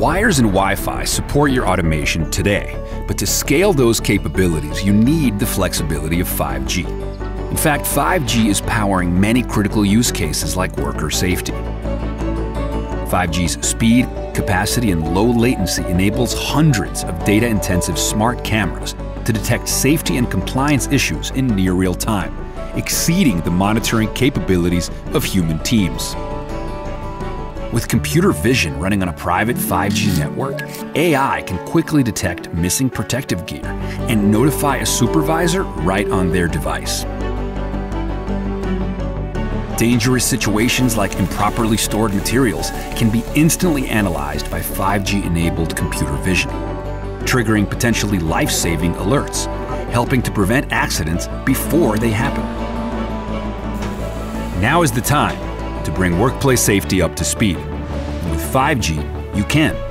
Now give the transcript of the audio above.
Wires and Wi Fi support your automation today, but to scale those capabilities, you need the flexibility of 5G. In fact, 5G is powering many critical use cases like worker safety. 5G's speed, capacity, and low latency enables hundreds of data intensive smart cameras to detect safety and compliance issues in near real time, exceeding the monitoring capabilities of human teams. With computer vision running on a private 5G network, AI can quickly detect missing protective gear and notify a supervisor right on their device. Dangerous situations like improperly stored materials can be instantly analyzed by 5G enabled computer vision, triggering potentially life saving alerts, helping to prevent accidents before they happen. Now is the time to bring workplace safety up to speed. With 5G, you can.